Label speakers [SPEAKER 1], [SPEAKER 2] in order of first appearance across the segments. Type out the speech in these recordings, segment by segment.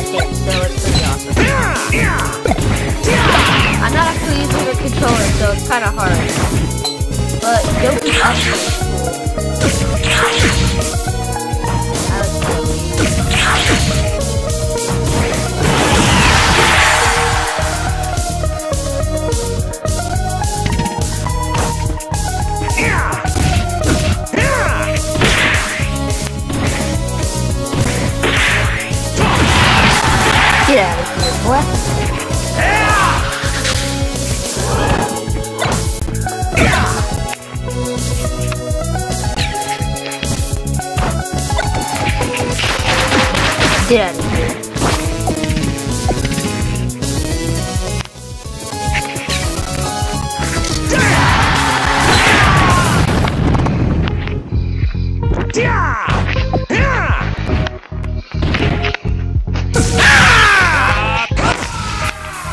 [SPEAKER 1] So it's pretty awesome. I'm not actually using the controller, so it's kind of hard. But Get out of here, boy. Get out of here.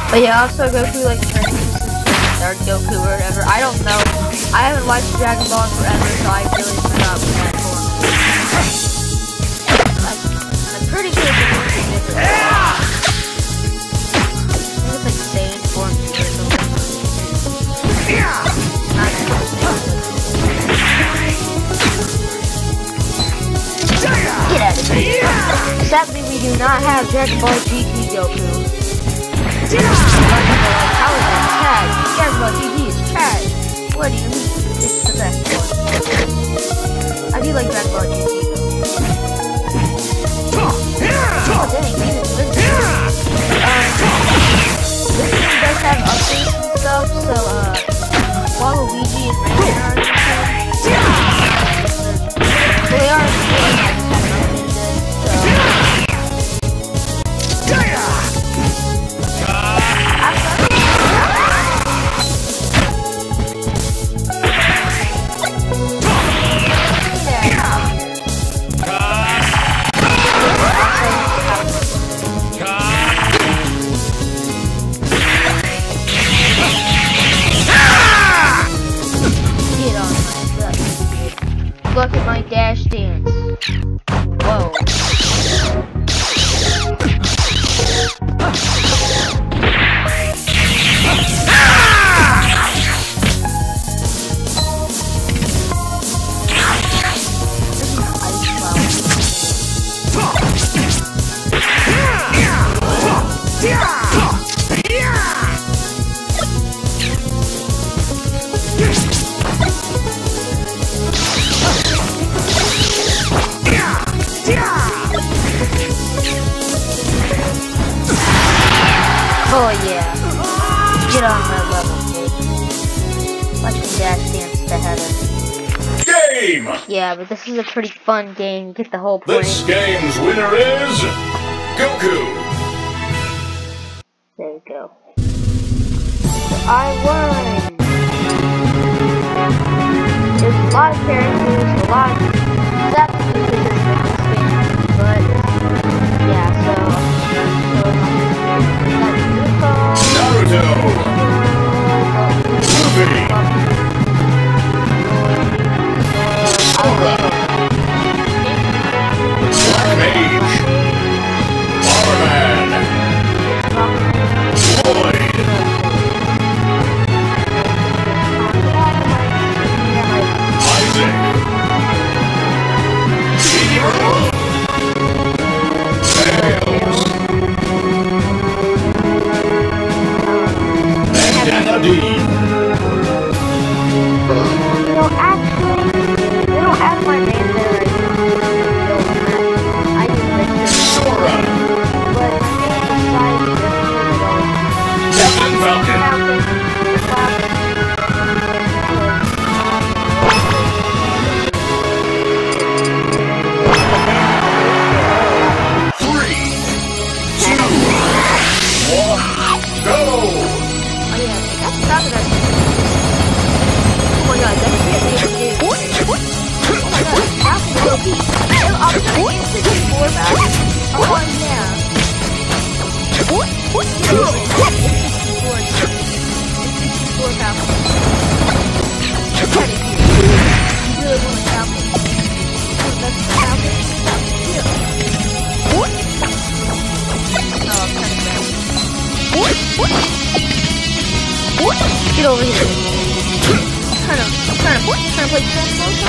[SPEAKER 1] But yeah, also Goku like turns into Dark Goku or whatever. I don't know. I haven't watched Dragon Ball in forever, so I really forgot what that form. I'm, I'm pretty sure it's something different. I think it's like Saiyan form or something. Not Get out of here. Sadly, we do not have Dragon Ball GT Goku. How is that is trash. What do you mean? It's the best one. I do like Dragon Ball GT. Oh is. Um, have updates and stuff, so uh, Ranger kid. Watch me dash dance to heaven.
[SPEAKER 2] Game!
[SPEAKER 1] Yeah, but this is a pretty fun game. You get the whole point.
[SPEAKER 2] This game's winner is Goku.
[SPEAKER 1] There we go. I won! There's a lot of characters, a lot of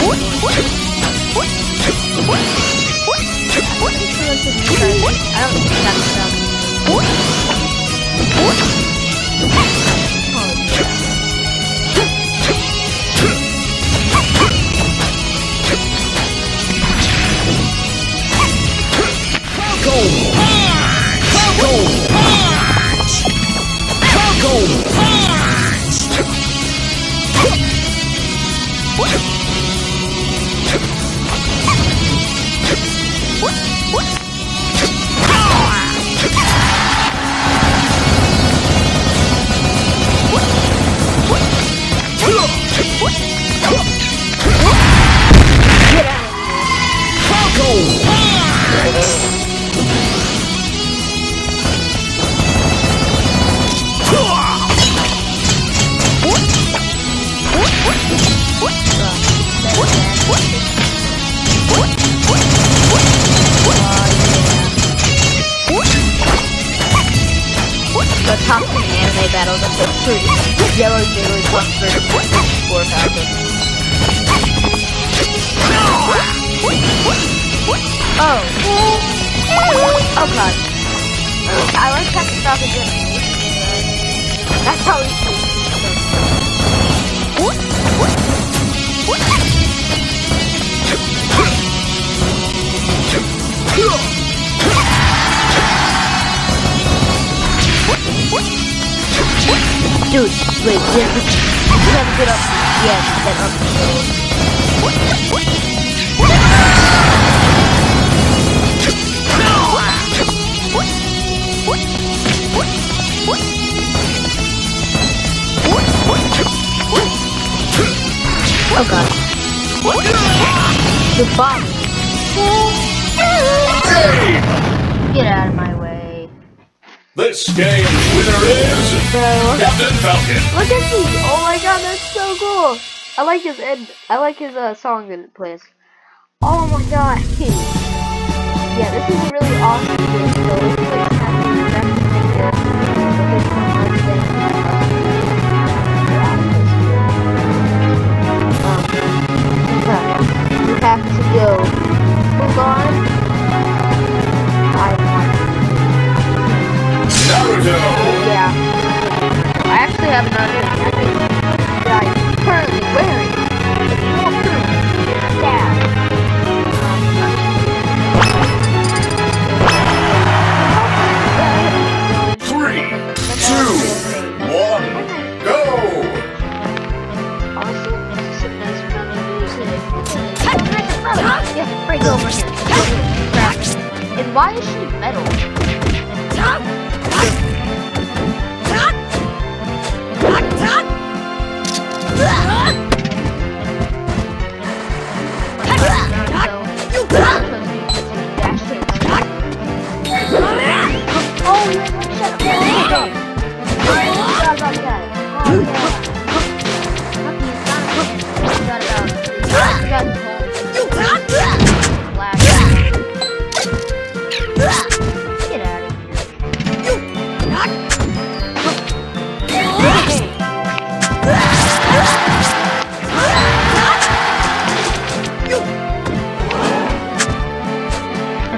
[SPEAKER 1] Get out of here. I I thought I really want to use this work this. Look at the trash talk. I don't think that's um, 10 anime battles of history. Yellow Jigglypuff versus 64 Falcon. Oh. Oh god. I like Captain Falcon's animation. That's how he Dude, wait, we have to, we have to get up. Yeah, get up. Oh god.
[SPEAKER 2] Game!
[SPEAKER 1] Get out of my way.
[SPEAKER 2] This game's winner is Captain Falcon.
[SPEAKER 1] look at these. Oh my god, that's so cool. I like his ed. I like his uh, song that it plays. Oh my god. yeah, this is a really awesome game. So is like kind of the best thing here. This one was Um, have to go. Hold on. I have another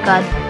[SPEAKER 1] god.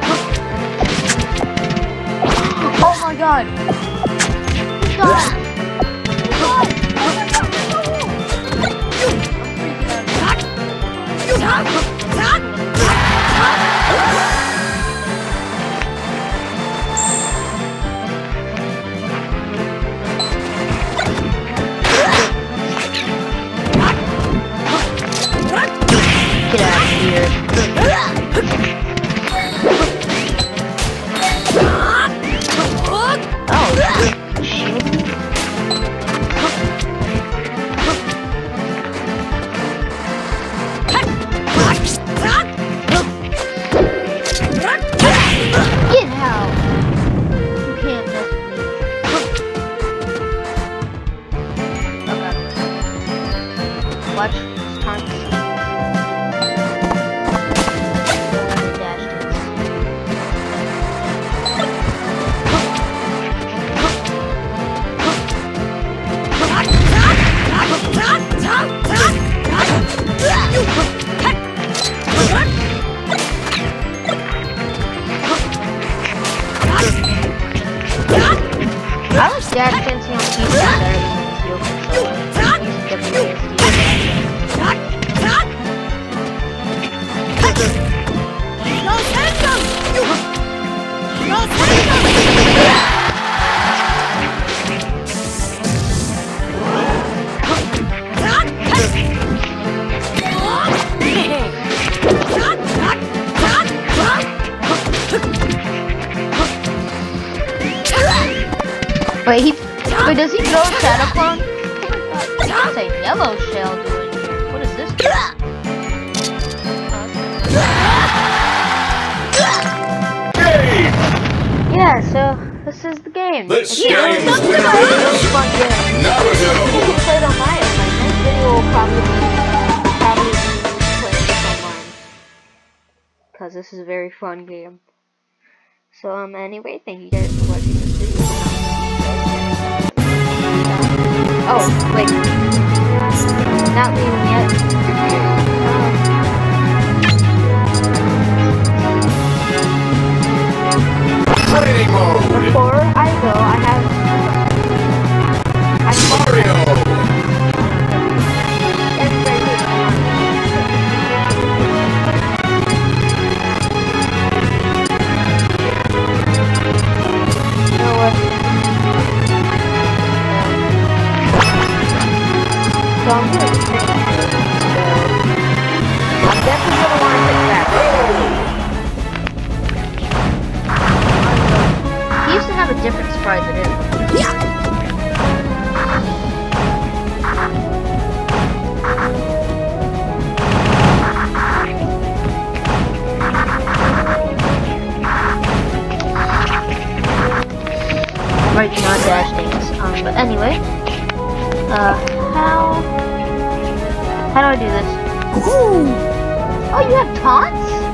[SPEAKER 1] What. That's a yellow shell doing here. What is this?
[SPEAKER 2] Game!
[SPEAKER 1] Yeah, so this is the game.
[SPEAKER 2] This
[SPEAKER 1] It's
[SPEAKER 2] game's
[SPEAKER 1] a
[SPEAKER 2] winner
[SPEAKER 1] really
[SPEAKER 2] is
[SPEAKER 1] fun game.
[SPEAKER 2] Naruto!
[SPEAKER 1] Played on my my next video will probably be probably be playing this online. Cause this is a very fun game. So um anyway, thank you guys for watching this video. Oh, wait. Not leaving how do I do this? Oh, you have taunts?